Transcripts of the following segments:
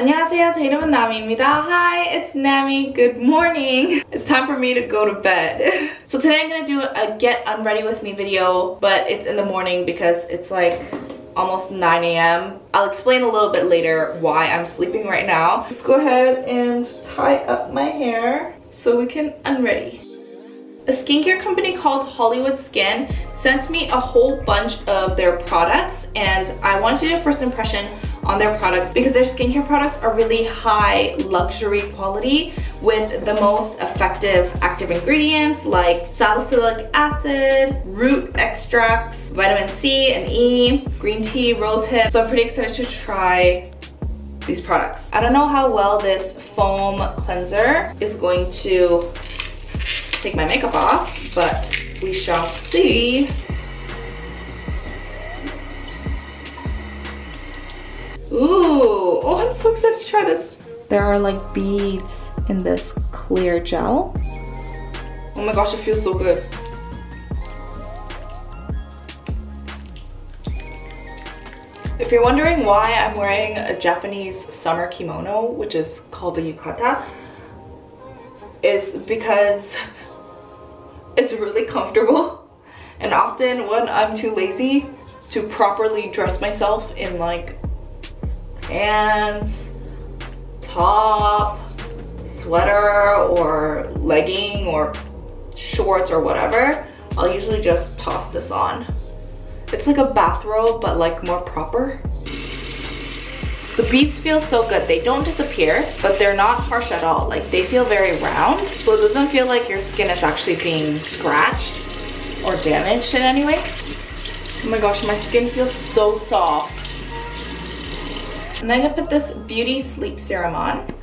안녕하세요. 제 이름은 나미입니다. Hi, it's Nami. Good morning. It's time for me to go to bed. so today I'm gonna do a get unready with me video, but it's in the morning because it's like almost 9 a.m. I'll explain a little bit later why I'm sleeping right now. Let's go ahead and tie up my hair so we can unready. A skincare company called Hollywood Skin sent me a whole bunch of their products and I wanted to do a first impression on their products because their skincare products are really high luxury quality with the most effective active ingredients like salicylic acid, root extracts, vitamin C and E, green tea, rosehip. So I'm pretty excited to try these products. I don't know how well this foam cleanser is going to take my makeup off, but we shall see. There are like beads in this clear gel. Oh my gosh, it feels so good. If you're wondering why I'm wearing a Japanese summer kimono, which is called a yukata, is because it's really comfortable. And often when I'm too lazy to properly dress myself in like pants, top, sweater, or legging, or shorts, or whatever, I'll usually just toss this on. It's like a bathrobe, but like more proper. The beads feel so good. They don't disappear, but they're not harsh at all. Like they feel very round, so it doesn't feel like your skin is actually being scratched or damaged in any way. Oh my gosh, my skin feels so soft. And then I'm gonna put this Beauty Sleep Serum on.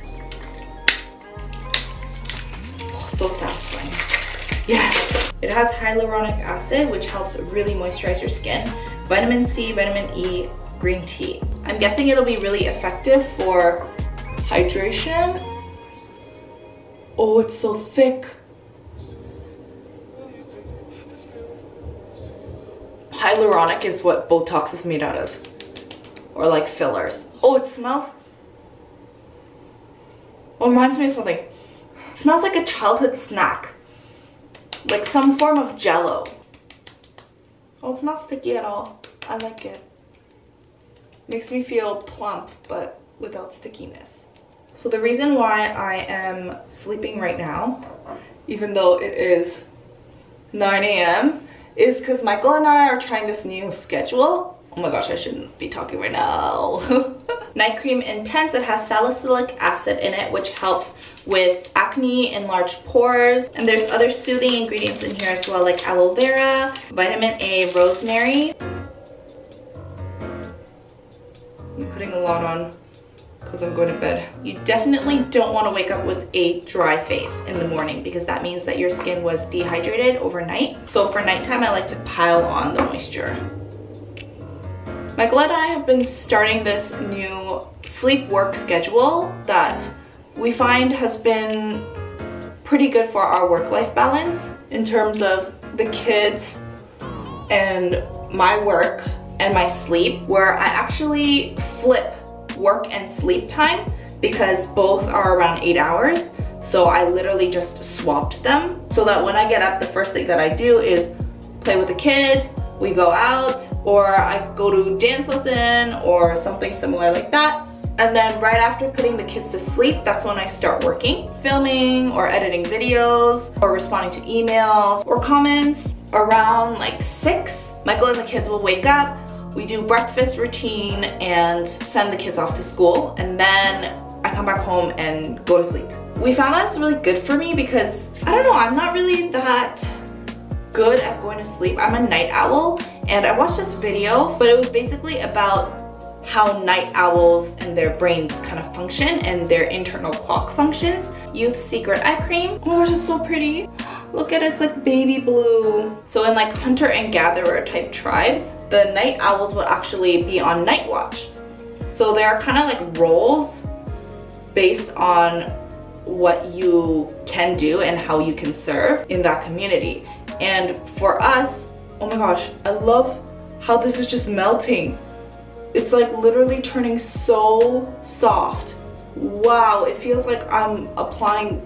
Oh, so satisfying. Yes. It has hyaluronic acid, which helps really moisturize your skin. Vitamin C, vitamin E, green tea. I'm guessing it'll be really effective for hydration. Oh, it's so thick. Hyaluronic is what Botox is made out of. Or like fillers. Oh, it smells... It reminds me of something. It smells like a childhood snack. Like some form of jello. Oh, it's not sticky at all. I like it. Makes me feel plump, but without stickiness. So the reason why I am sleeping right now, even though it is 9 a.m., is because Michael and I are trying this new schedule Oh my gosh, I shouldn't be talking right now. Night Cream Intense, it has salicylic acid in it, which helps with acne, enlarged pores. And there's other soothing ingredients in here as well, like aloe vera, vitamin A, rosemary. I'm putting a lot on because I'm going to bed. You definitely don't want to wake up with a dry face in the morning because that means that your skin was dehydrated overnight. So for nighttime, I like to pile on the moisture. Michael and I have been starting this new sleep work schedule that we find has been pretty good for our work-life balance in terms of the kids and my work and my sleep where I actually flip work and sleep time because both are around eight hours. So I literally just swapped them so that when I get up, the first thing that I do is play with the kids, we go out or I go to dance lesson or something similar like that. And then right after putting the kids to sleep, that's when I start working, filming or editing videos or responding to emails or comments around like six. Michael and the kids will wake up, we do breakfast routine and send the kids off to school. And then I come back home and go to sleep. We found that it's really good for me because I don't know, I'm not really that good at going to sleep. I'm a night owl and I watched this video, but it was basically about how night owls and their brains kind of function and their internal clock functions. Youth Secret Eye Cream. Oh my gosh, it's so pretty. Look at it, it's like baby blue. So in like hunter and gatherer type tribes, the night owls will actually be on night watch. So there are kind of like roles based on what you can do and how you can serve in that community. And for us, oh my gosh, I love how this is just melting. It's like literally turning so soft wow, it feels like I'm applying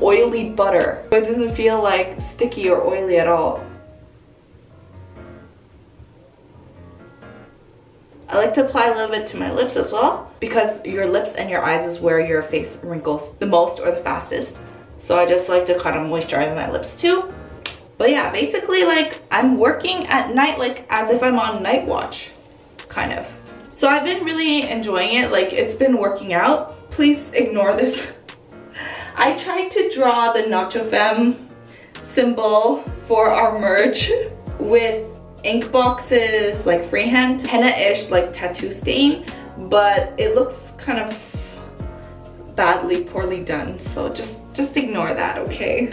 oily butter. but It doesn't feel like sticky or oily at all. I like to apply a little bit to my lips as well because your lips and your eyes is where your face wrinkles the most or the fastest. So I just like to kind of moisturize my lips too. But yeah, basically like I'm working at night like as if I'm on night watch, kind of. So I've been really enjoying it, like it's been working out. Please ignore this. I tried to draw the Nacho Fam symbol for our merch with ink boxes, like freehand, henna-ish, like tattoo stain, but it looks kind of badly, poorly done. So just, just ignore that, okay?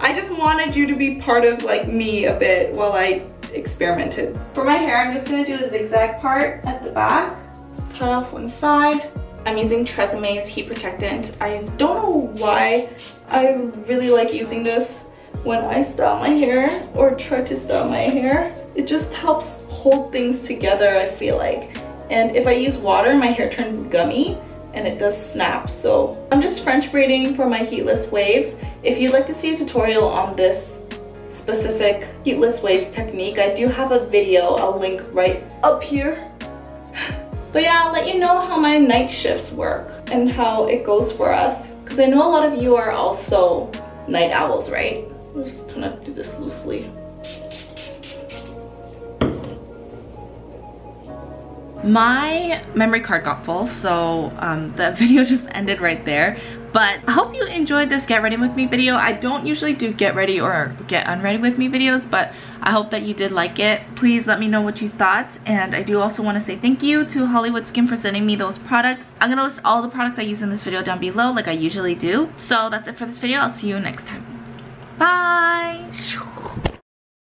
I just wanted you to be part of like me a bit while I experimented. For my hair, I'm just gonna do a zigzag part at the back, tie off one side. I'm using TRESemme's heat protectant. I don't know why I really like using this when I style my hair or try to style my hair. It just helps hold things together, I feel like. And if I use water, my hair turns gummy and it does snap. So I'm just French braiding for my heatless waves. If you'd like to see a tutorial on this specific heatless waves technique, I do have a video I'll link right up here. But yeah, I'll let you know how my night shifts work and how it goes for us. Because I know a lot of you are also night owls, right? I'm just gonna do this loosely. My memory card got full, so um, the video just ended right there. But I hope you enjoyed this get ready with me video. I don't usually do get ready or get unready with me videos, but I hope that you did like it. Please let me know what you thought. And I do also want to say thank you to Hollywood Skin for sending me those products. I'm going to list all the products I use in this video down below like I usually do. So that's it for this video. I'll see you next time. Bye!